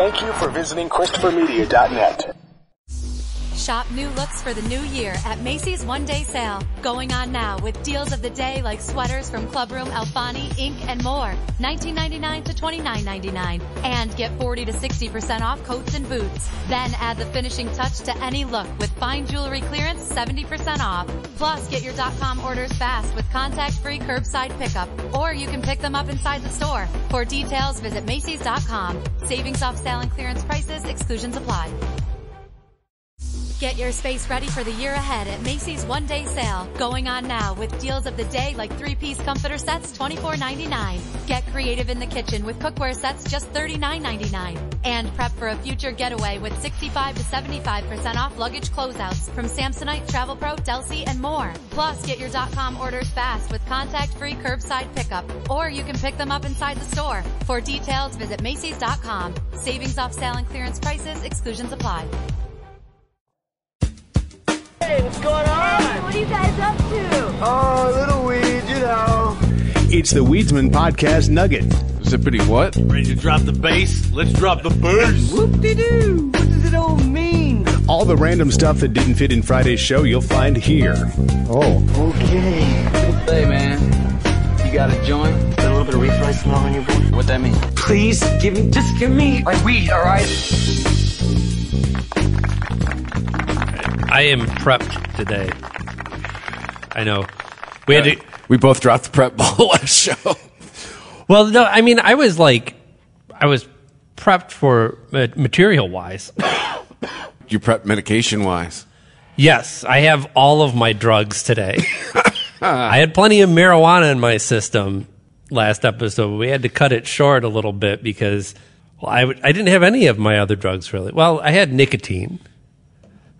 Thank you for visiting ChristopherMedia.net. Shop new looks for the new year at Macy's One Day Sale. Going on now with deals of the day like sweaters from Clubroom, Alfani, Inc., and more. $19.99 to $29.99. And get 40 to 60% off coats and boots. Then add the finishing touch to any look with fine jewelry clearance 70% off. Plus, get your .com orders fast with contact-free curbside pickup. Or you can pick them up inside the store. For details, visit Macy's.com. Savings off sale and clearance prices. Exclusions apply. Get your space ready for the year ahead at Macy's One Day Sale. Going on now with deals of the day like three-piece comforter sets $24.99. Get creative in the kitchen with cookware sets just $39.99. And prep for a future getaway with 65 to 75% off luggage closeouts from Samsonite, Travel Pro, Delsey, and more. Plus, get your .com orders fast with contact-free curbside pickup. Or you can pick them up inside the store. For details, visit Macy's.com. Savings off sale and clearance prices. Exclusions apply. Hey, what's going on? Hey, what are you guys up to? Oh, little weed, you know. It's the Weedsmen Podcast Nugget. Zippity what? Ready to drop the bass? Let's drop the bass. Whoop-de-doo. What does it all mean? All the random stuff that didn't fit in Friday's show you'll find here. Oh, okay. Hey man, you got a joint? Got a little bit of reef rice along on your boy? What that mean? Please, give me, just give me my weed, all right? I am prepped today. I know. We had to. We both dropped the prep ball last show. Well, no, I mean, I was like, I was prepped for material wise. You prep medication wise. Yes, I have all of my drugs today. I had plenty of marijuana in my system last episode. We had to cut it short a little bit because well, I, w- I didn't have any of my other drugs really. Well, I had nicotine,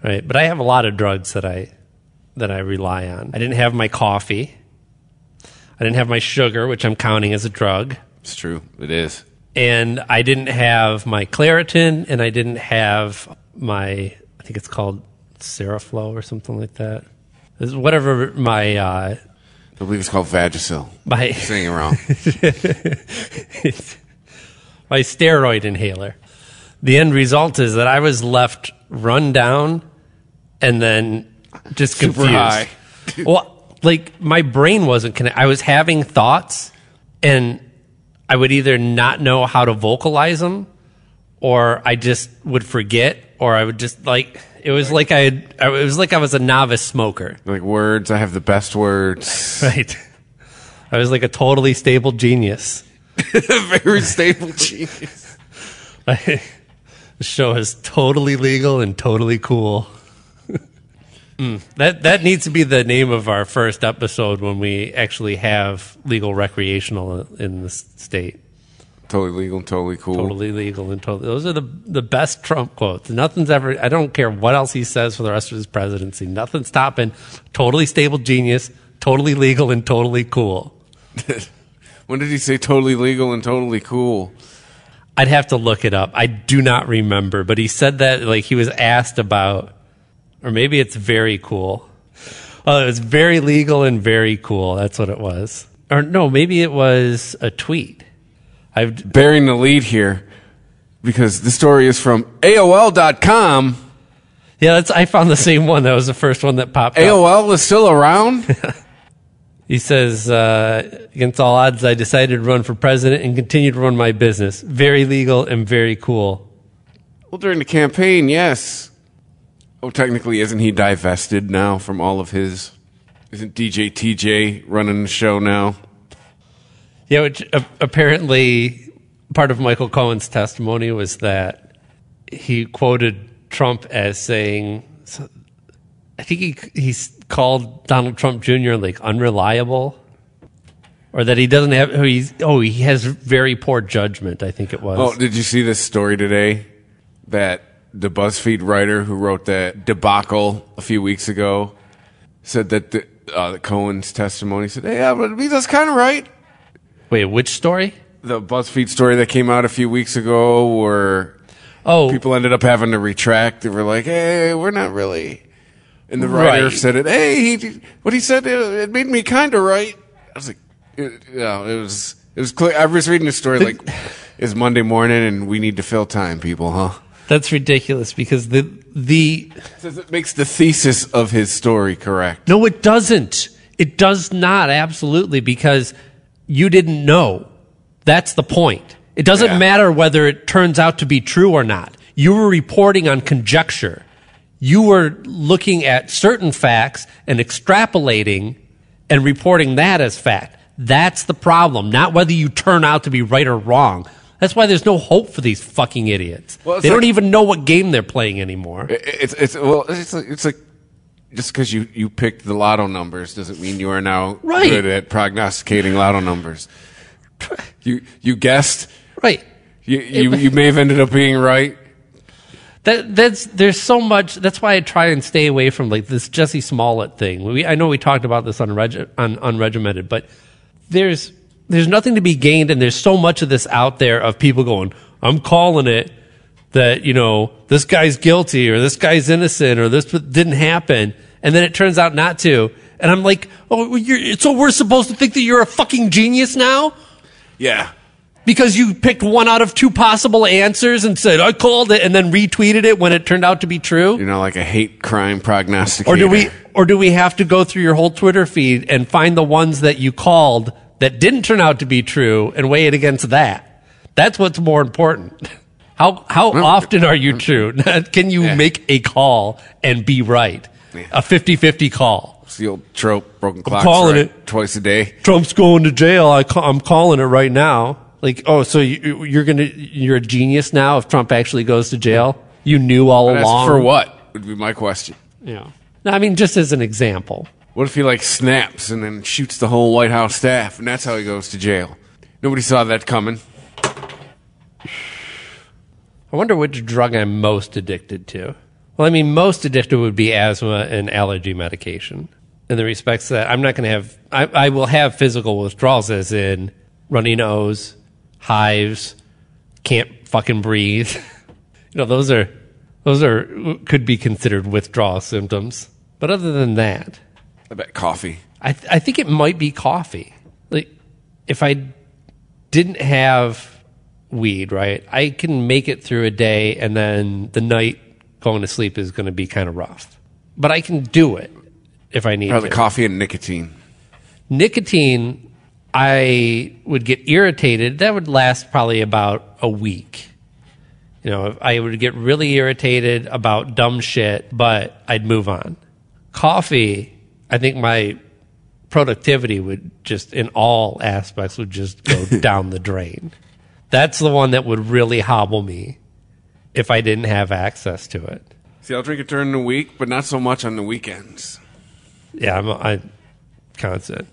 right? But I have a lot of drugs that I that I rely on. I didn't have my coffee. I didn't have my sugar, which I'm counting as a drug. It's true. It is. And I didn't have my Claritin, and I didn't have my, I think it's called Seraflow or something like that. Is whatever my, uh, I believe it's called Vagisil. my, Saying it wrong. my steroid inhaler. The end result is that I was left run down and then just Super confused. high. well, like my brain wasn't connected. I was having thoughts and I would either not know how to vocalize them or I just would forget or I would just like it was like I had, it was like I was a novice smoker. Like words, I have the best words. Right. I was like a totally stable genius. Very stable genius. the show is totally legal and totally cool. Mm, that that needs to be the name of our first episode when we actually have legal recreational in the state. Totally legal, totally cool. Totally legal and totally. Those are the the best Trump quotes. Nothing's ever. I don't care what else he says for the rest of his presidency. Nothing's stopping. Totally stable genius. Totally legal and totally cool. when did he say totally legal and totally cool? I'd have to look it up. I do not remember, but he said that like he was asked about, or maybe it's very cool. Oh, it was very legal and very cool. That's what it was. Or no, maybe it was a tweet. I've Bearing the lead here because the story is from AOL.com. yeah, that's I found the same one. That was the first one that popped up. AOL is still around? He says, uh, against all odds, I decided to run for president and continue to run my business. Very legal and very cool. well, during the campaign, yes. Oh, technically, isn't he divested now from all of his? Isn't DJ TJ running the show now? Yeah, which uh, apparently part of Michael Cohen's testimony was that he quoted Trump as saying, I think he he's called Donald Trump Jr. like unreliable, or that he doesn't have. Oh, he's oh he has very poor judgment. I think it was. Oh, did you see this story today? That the BuzzFeed writer who wrote that debacle a few weeks ago said that the, uh, Cohen's testimony said, "Hey, yeah, but he's kind of right." Wait, which story? The BuzzFeed story that came out a few weeks ago, where Oh, people ended up having to retract. They were like, "Hey, we're not really." And the writer Right. said it. Hey, he, what he said, it, it made me kind of right. I was like, it, yeah, it was. It was clear. I was reading the story like, it's Monday morning and we need to fill time, people, huh? That's ridiculous because the the Says it makes the thesis of his story correct. no, it doesn't. It does not absolutely because you didn't know. That's the point. It doesn't Yeah. matter whether it turns out to be true or not. You were reporting on conjecture. You were looking at certain facts and extrapolating and reporting that as fact. That's the problem, not whether you turn out to be right or wrong. That's why there's no hope for these fucking idiots. Well, they don't even know what game they're playing anymore. It's it's well it's like, it's like just because you you picked the lotto numbers doesn't mean you are now Right. good at prognosticating lotto numbers. You you guessed. Right. You you, you may have ended up being right. That that's there's so much. That's why I try and stay away from like this Jussie Smollett thing. We, I know we talked about this on, reg, on unregimented, but there's there's nothing to be gained, and there's so much of this out there of people going, "I'm calling it that you know this guy's guilty or this guy's innocent or this didn't happen," and then it turns out not to, and I'm like, "Oh, you're, so we're supposed to think that you're a fucking genius now?" Yeah. because you picked one out of two possible answers and said I called it and then retweeted it when it turned out to be true? You know, like a hate crime prognosticator. Or do we or do we have to go through your whole Twitter feed and find the ones that you called that didn't turn out to be true and weigh it against that? That's what's more important. How how often are you mm. true? Can you Yeah. make a call and be right? A 50-50 call. It's the old trope, broken clocks calling right it. twice a day. Trump's going to jail. I ca- I'm calling it right now. Like, oh, so you, you're gonna you're a genius now if Trump actually goes to jail? You knew all But along. for what? Would be my question. Yeah. No, I mean, just as an example. What if he like snaps and then shoots the whole White House staff, and that's how he goes to jail? Nobody saw that coming. I wonder which drug I'm most addicted to. Well, I mean, most addicted would be asthma and allergy medication. In the respects that I'm not going to have, I, I will have physical withdrawals, as in runny nose, hives, can't fucking breathe. you know, those are those are could be considered withdrawal symptoms. But other than that, I bet coffee. I th- I think it might be coffee. Like if I didn't have weed, right? I can make it through a day and then the night going to sleep is going to be kind of rough. But I can do it if I need Probably to. coffee and nicotine. Nicotine I would get irritated. That would last probably about a week. You know, I would get really irritated about dumb shit, but I'd move on. Coffee, I think my productivity would just in all aspects would just go down the drain. That's the one that would really hobble me if I didn't have access to it. See, I'll drink it during the week, but not so much on the weekends. Yeah, I'm I constant.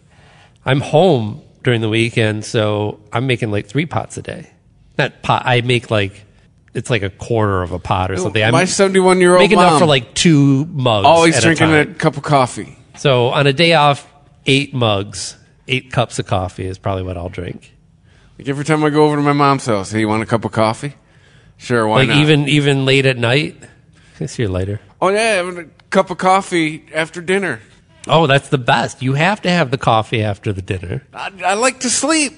I'm home during the weekend, so I'm making like three pots a day. Not pot. I make like it's like a quarter of a pot or something. I'm My 71 year old making enough for like two mugs. always at drinking a, a, cup of coffee. So on a day off, eight mugs, eight cups of coffee is probably what I'll drink. Like every time I go over to my mom's house, hey, you want a cup of coffee? Sure, why not? like not? even even late at night. I see you later. oh yeah, having a cup of coffee after dinner. Oh, that's the best. You have to have the coffee after the dinner. I, I like to sleep.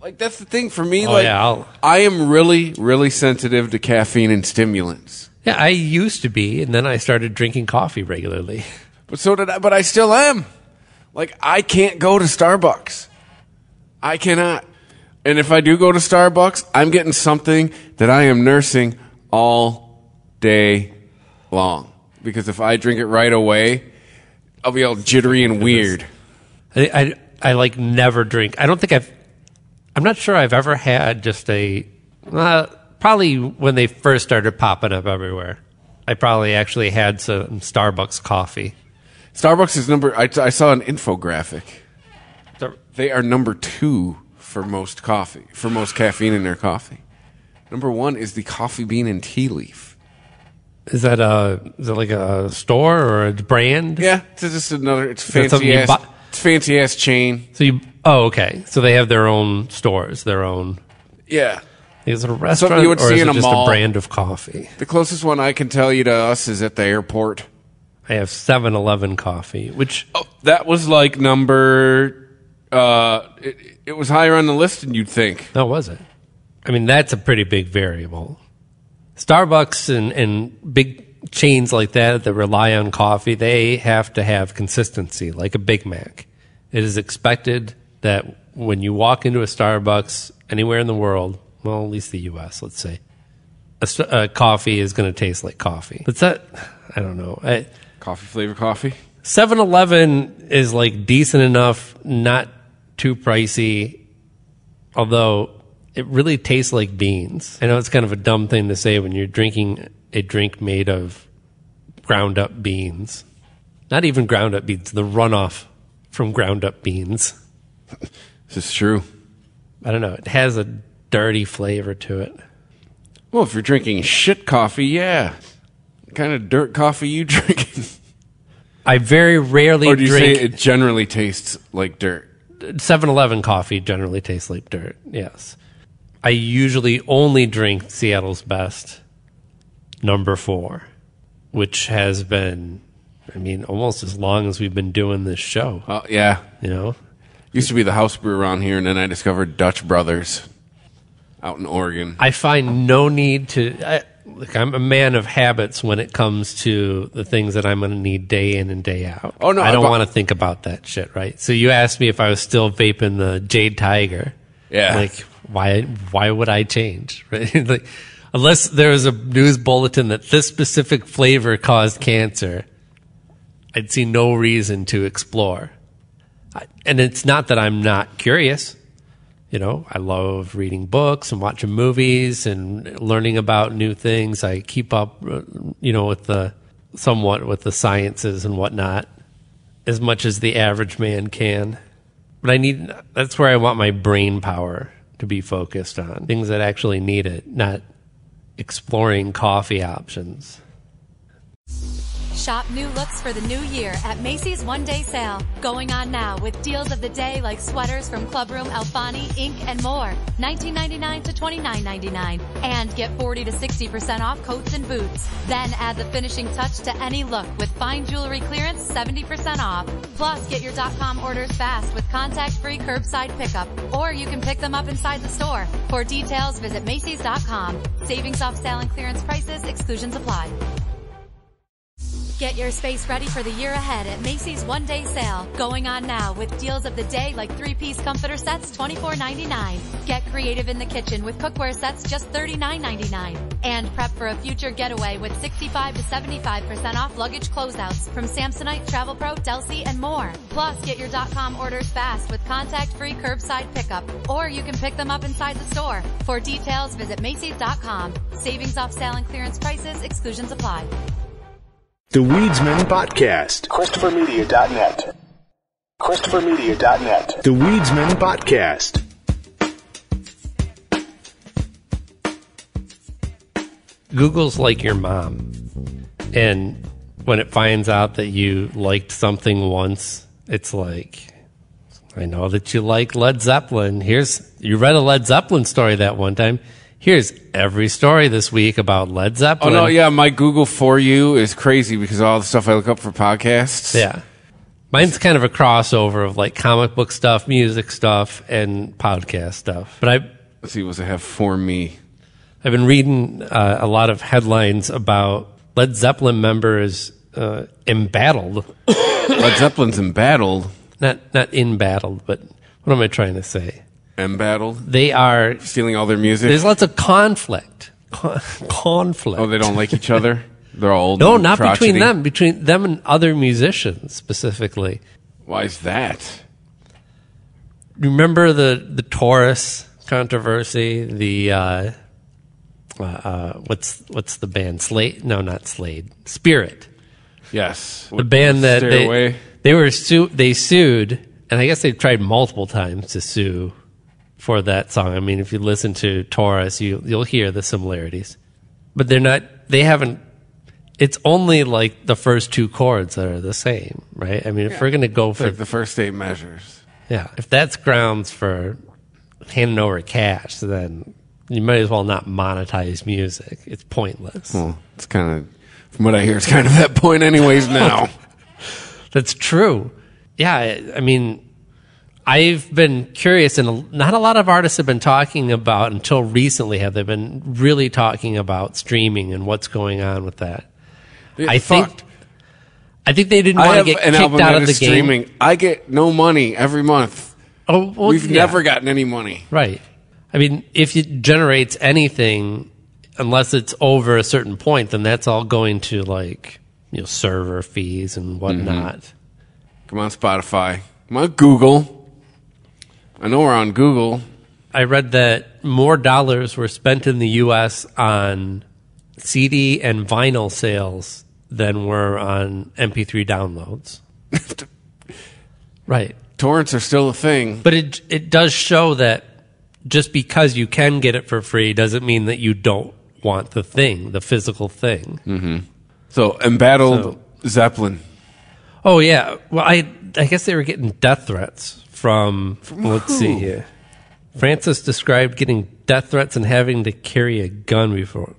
Like that's the thing for me. Oh, like yeah, I'll- I am really, really sensitive to caffeine and stimulants. Yeah, I used to be, and then I started drinking coffee regularly. But so did I. But I still am. Like I can't go to Starbucks. I cannot. And if I do go to Starbucks, I'm getting something that I am nursing all day long. Because if I drink it right away, I'll be all jittery and weird. I, I, I like never drink. I don't think I've. I'm not sure I've ever had just a. Uh, probably when they first started popping up everywhere. I probably actually had some Starbucks coffee. Starbucks is number. I, I saw an infographic. They are number two for most coffee, for most caffeine in their coffee. Number one is the coffee bean and tea leaf. Is that a is that like a store or a brand? Yeah, it's just another. It's that something fancy you ass. buy- It's fancy ass chain. So you oh okay. So they have their own stores, their own. Yeah, Is it a restaurant you would or see is in it a just mall. a brand of coffee? the closest one I can tell you to us is at the airport. I have 7-Eleven coffee, which Oh, that was like number. Uh, it, it was higher on the list than you'd think. oh was it? I mean, that's a pretty big variable. Starbucks and, and big chains like that that rely on coffee, they have to have consistency, like a Big Mac. It is expected that when you walk into a Starbucks anywhere in the world, well, at least the U.S., let's say, a, a coffee is going to taste like coffee. But that, I don't know. I, Coffee flavor coffee. 7 Eleven is like decent enough, not too pricey, although it really tastes like beans. I know it's kind of a dumb thing to say when you're drinking a drink made of ground up beans. Not even ground up beans, the runoff from ground up beans. This is true. I don't know. It has a dirty flavor to it. Well, if you're drinking shit coffee, yeah. What kind of dirt coffee you drinking? I very rarely or do you drink say it generally tastes like dirt? 7 Eleven coffee generally tastes like dirt, yes. I usually only drink Seattle's Best, number four, which has been, I mean, almost as long as we've been doing this show, Oh, yeah. you know? Used to be the house brew around here, and then I discovered Dutch Brothers out in Oregon. I find no need to. I, look, I'm a man of habits when it comes to the things that I'm going to need day in and day out. Oh, no, I don't want to think about that shit, right? So you asked me if I was still vaping the Jade Tiger. Yeah. Like, why? Why would I change? Right? like, unless there was a news bulletin that this specific flavor caused cancer, I'd see no reason to explore. I, and it's not that I'm not curious. You know, I love reading books and watching movies and learning about new things. I keep up, uh, you know, with the somewhat with the sciences and whatnot as much as the average man can. But I need that's where I want my brain power to be focused on things that actually need it, not exploring coffee options. Shop new looks for the new year at Macy's One Day Sale. Going on now with deals of the day like sweaters from Clubroom, Alfani, Ink, and more. $19.99 to $29.99. And get 40 to 60% off coats and boots. Then add the finishing touch to any look with fine jewelry clearance 70% off. Plus, get your .com orders fast with contact-free curbside pickup. Or you can pick them up inside the store. For details, visit Macy's.com. Savings off sale and clearance prices, exclusions apply. Get your space ready for the year ahead at Macy's One Day Sale. Going on now with deals of the day like three-piece comforter sets, $24.99. Get creative in the kitchen with cookware sets, just $39.99. And prep for a future getaway with 65 to 75% off luggage closeouts from Samsonite, Travel Pro, Delsey, and more. Plus, get your .com orders fast with contact-free curbside pickup. Or you can pick them up inside the store. For details, visit Macy's.com. Savings off sale and clearance prices, exclusions apply. The Weedsmen Podcast. ChristopherMedia.net. ChristopherMedia.net. The Weedsmen Podcast. Google's like your mom. And when it finds out that you liked something once, it's like, I know that you like Led Zeppelin. Here's, you read a Led Zeppelin story that one time. Here's every story this week about Led Zeppelin. Oh no, yeah, my Google for you is crazy because all the stuff I look up for podcasts. Yeah. Mine's kind of a crossover of like comic book stuff, music stuff, and podcast stuff. But I, Let's see, what's it have for me? I've been reading uh, a lot of headlines about Led Zeppelin members uh, embattled. Led Zeppelin's embattled. Not not embattled, but what am I trying to say? Embattled? They are. Stealing all their music? There's lots of conflict. Con- conflict. oh, they don't like each other? They're all old No, not crotchety? between them. Between them and other musicians specifically. Why is that? Remember the the Taurus controversy? The uh, uh, uh, what's what's the band? Slade? No, not Slade. Spirit. Yes. the band that Stay they, they were su- they sued, and I guess they've tried multiple times to sue for that song. I mean, if you listen to Taurus, you you'll hear the similarities, but they're not. They haven't. It's only like the first two chords that are the same, right? I mean, if we're gonna go for Like the first eight measures. yeah, if that's grounds for handing over cash, then you might as well not monetize music. It's pointless. Well, it's kind of, from what I hear, it's kind of that point, anyways. Now, That's true. Yeah, I, I mean, I've been curious, and not a lot of artists have been talking about until recently. Have they been really talking about streaming and what's going on with that? I think Fucked. I think they didn't want to get kicked out of the is game. streaming. I get no money every month. Oh, well, We've yeah. never gotten any money. right. I mean, if it generates anything, unless it's over a certain point, then that's all going to like you know server fees and mm-hmm. whatnot. Come on, Spotify. Come on, Google. I know we're on Google. I read that more dollars were spent in the U.S. on CD and vinyl sales than were on MP3 downloads. right. Torrents are still a thing. But it it does show that just because you can get it for free doesn't mean that you don't want the thing, the physical thing. Mm-hmm. So, embattled So- Zeppelin. Oh yeah. Well, I I guess they were getting death threats from. let's see here. Francis described getting death threats and having to carry a gun before.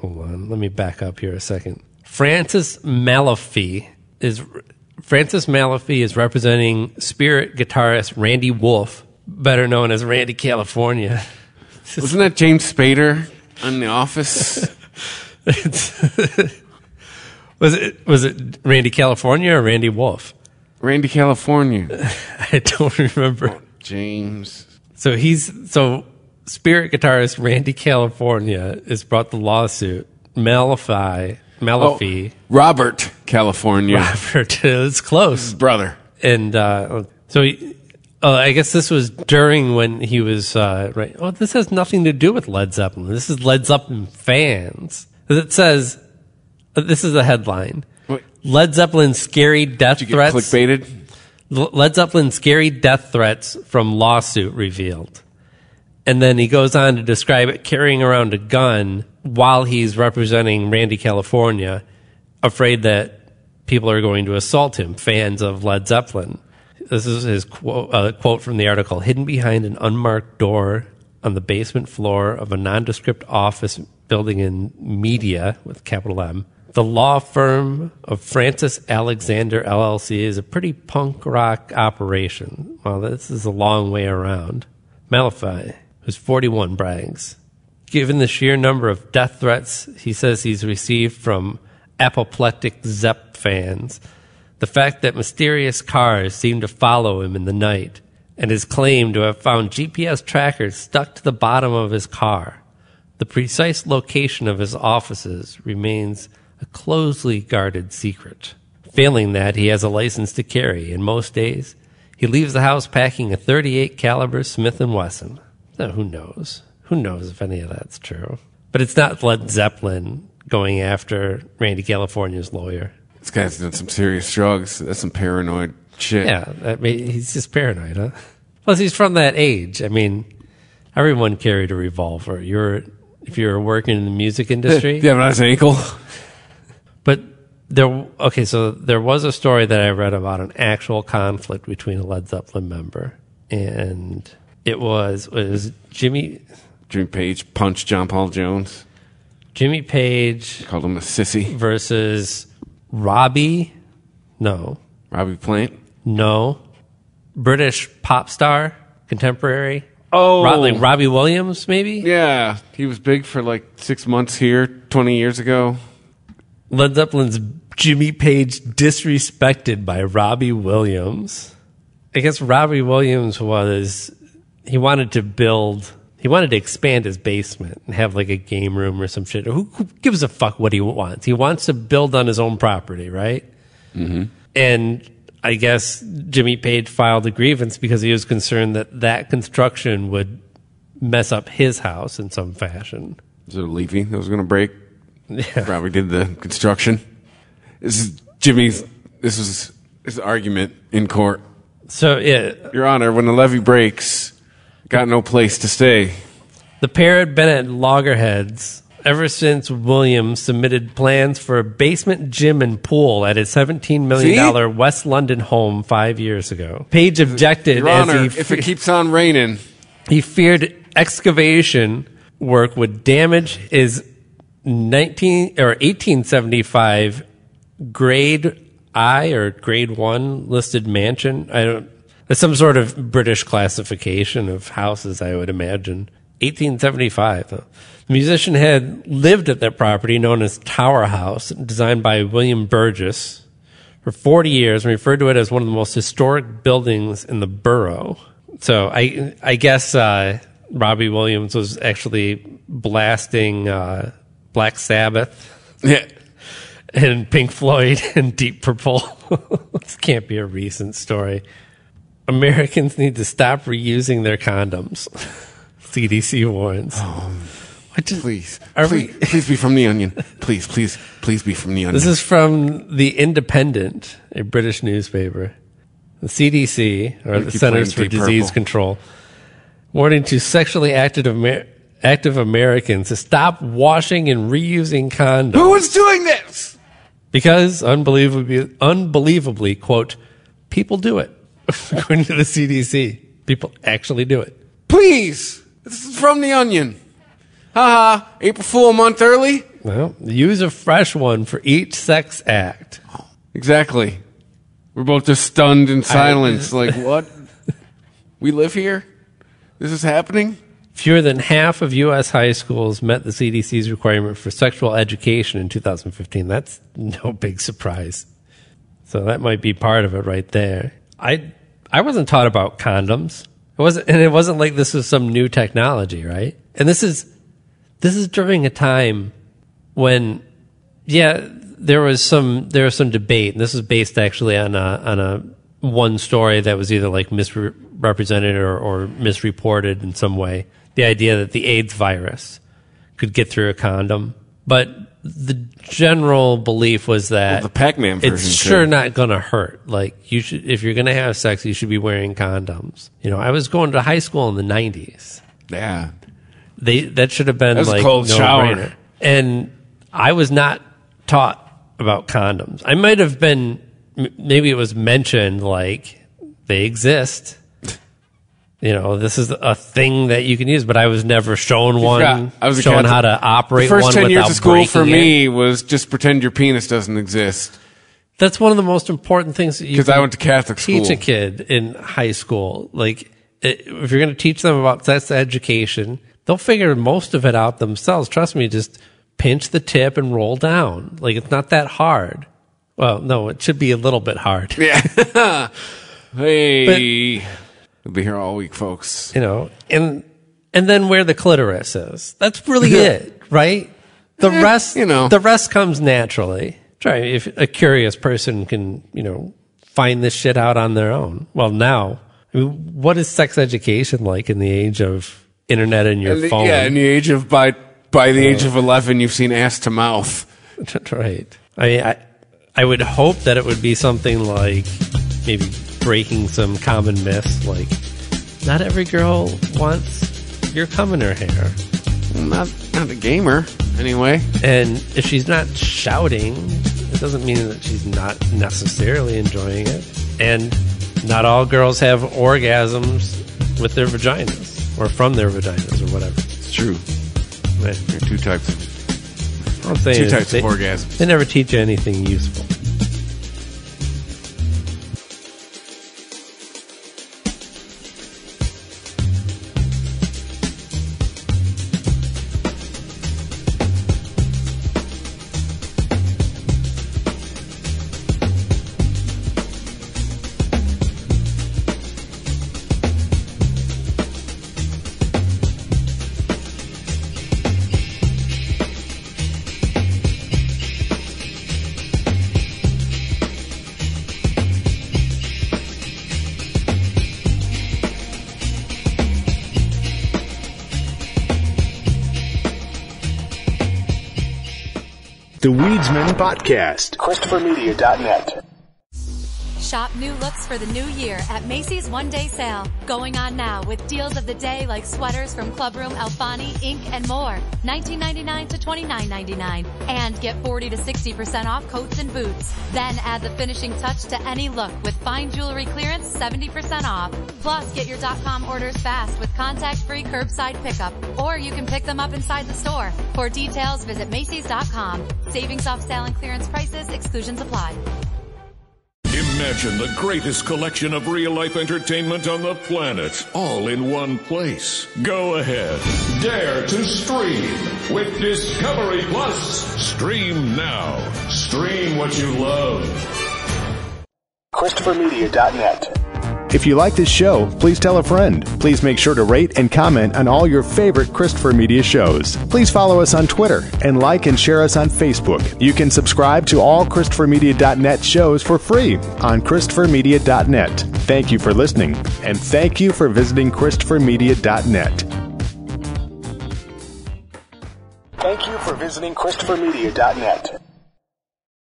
Hold on, let me back up here a second. Francis Malofiy is Francis Malofiy is representing Spirit guitarist Randy Wolfe, better known as Randy California. Wasn't that James Spader on The Office? Was it was it Randy California or Randy Wolf? Randy California. I don't remember. James. So he's so Spirit guitarist Randy California has brought the lawsuit. Malofiy, Oh, Robert California. Robert, it's close. Brother. And uh, so he, uh, I guess this was during when he was uh, right. Oh, this has nothing to do with Led Zeppelin. This is Led Zeppelin fans. It says this is the headline? Led Zeppelin scary death Did you threats. get clickbaited? Led Zeppelin scary death threats from lawsuit revealed. And then he goes on to describe it carrying around a gun while he's representing Randy California, afraid that people are going to assault him, fans of Led Zeppelin. This is his quote, uh, quote from the article Hidden behind an unmarked door on the basement floor of a nondescript office building in Media with capital M. The law firm of Francis Alexander LLC is a pretty punk rock operation. Well, this is a long way around. Malofiy, who's 41, brags. Given the sheer number of death threats he says he's received from apoplectic Zepp fans, the fact that mysterious cars seem to follow him in the night, and his claim to have found GPS trackers stuck to the bottom of his car, the precise location of his offices remains a closely guarded secret. Failing that, he has a license to carry, and most days he leaves the house packing a 38 caliber Smith & Wesson. Now, who knows? Who knows if any of that's true? But it's not Led Zeppelin going after Randy California's lawyer. This guy's done some serious drugs. That's some paranoid shit. Yeah, I mean, he's just paranoid, huh? Plus, he's from that age. I mean, everyone carried a revolver. You're if you're working in the music industry, Yeah, but on his ankle. There, okay, so there was a story that I read about an actual conflict between a Led Zeppelin member, and it was it was Jimmy Jimmy Page punched John Paul Jones. Jimmy Page Called him a sissy. versus Robbie, no, Robbie Plant. no, British pop star contemporary. Oh. Ro- like Robbie Williams, maybe. Yeah, he was big for like six months here, 20 years ago. Led Zeppelin's Jimmy Page disrespected by Robbie Williams. I guess Robbie Williams was he wanted to build he wanted to expand his basement and have like a game room or some shit. Who, who gives a fuck what he wants? He wants to build on his own property, right? Mm-hmm. And I guess Jimmy Page filed a grievance because he was concerned that that construction would mess up his house in some fashion. Is it a leafy that was going to break? Yeah. Probably did the construction. This is Jimmy's. This is his argument in court. So yeah, Your Honor, when the levee breaks, got no place to stay. The pair had been at loggerheads ever since Williams submitted plans for a basement gym and pool at his $17 million West London home five years ago. Page objected Your as Honor, he, if fe- it keeps on raining, he feared excavation work would damage his 19 or 1875 grade I or grade 1 listed mansion. I don't It's some sort of British classification of houses, I would imagine. 1875. The musician had lived at that property known as Tower House, designed by William Burges, for 40 years and referred to it as one of the most historic buildings in the borough. So I, I guess uh, Robbie Williams was actually blasting uh, Black Sabbath Yeah. And Pink Floyd and Deep Purple. this can't be a recent story. Americans need to stop reusing their condoms. CDC warns. Um, what does- Please. Are please, we- please be from the onion. Please, please, please be from the onion. This is from The Independent, a British newspaper. The CDC, or the Centers for Disease Purple. Control, warning to sexually active, Amer- active Americans to stop washing and reusing condoms. Who is doing this? Because unbelievably, unbelievably, quote, people do it. According to the CDC, people actually do it. Please. This is from the onion. Haha. April Fool a month early? Well, use a fresh one for each sex act. Exactly. We're both just stunned in silence. like, what? We live here? This is happening? Fewer than half of U.S. high schools met the CDC's requirement for sexual education in 2015. That's no big surprise. So that might be part of it right there. I I wasn't taught about condoms. It wasn't, and it wasn't like this was some new technology, right? And this is this is during a time when, yeah, there was some there was some debate, and this is based actually on a on a one story that was either like misrepresented or, or misreported in some way. The idea that the AIDS virus could get through a condom, but the general belief was that the Pac-Man version it's could. sure not going to hurt. Like you should, if you're going to have sex, you should be wearing condoms. You know, I was going to high school in the '90s Yeah. they that should have been That was a like cold no shower. brainer. And I was not taught about condoms. I might have been maybe it was mentioned like they exist. You know, this is a thing that you can use, but I was never shown one. Yeah, I was shown how to operate The first one 10 years of school for breaking it. me was just pretend your penis doesn't exist. That's one of the most important things that you 'Cause can I went to Catholic teach school. a kid in high school. Like, if you're going to teach them about sex education, they'll figure most of it out themselves. Trust me, just pinch the tip and roll down. Like, it's not that hard. Well, no, it should be a little bit hard. Yeah. hey. We'll be here all week, folks. You know, and and then where the clitoris is. That's really it, right? The Eh, rest, you know. the rest comes naturally. Try if a curious person can, you know, find this shit out on their own. Well, now, I mean, what is sex education like in the age of internet and your And the- phone? yeah, in the age of by by the age of eleven, you've seen ass to mouth. right. I mean, I, I would hope that it would be something like maybe breaking some common myths, like not every girl wants your cum in her hair. Not not a gamer, anyway. And if she's not shouting, it doesn't mean that she's not necessarily enjoying it. And not all girls have orgasms with their vaginas or from their vaginas or whatever. It's true. Right. There are two types of I'm saying two types they, of orgasms. They never teach you anything useful. The Weedsmen Podcast. ChristopherMedia.net. Shop new looks for the new year at Macy's one day sale. Going on now with deals of the day like sweaters from Clubroom, Alfani, Inc., and more. $19.99 to $29.99. And get 40 to 60% off coats and boots. Then add the finishing touch to any look with fine jewelry clearance 70% off. Plus, get your .com orders fast with contact-free curbside pickup. Or you can pick them up inside the store. For details, visit Macy's.com. Savings off sale and clearance prices, exclusions apply. Imagine the greatest collection of real life entertainment on the planet, all in one place. Go ahead. Dare to stream with Discovery Plus. Stream now. Stream what you love. ChristopherMedia.net. If you like this show, please tell a friend. Please make sure to rate and comment on all your favorite Christopher Media shows. Please follow us on Twitter and like and share us on Facebook. You can subscribe to all ChristopherMedia.net shows for free on ChristopherMedia.net. Thank you for listening, and thank you for visiting ChristopherMedia.net. Thank you for visiting ChristopherMedia.net.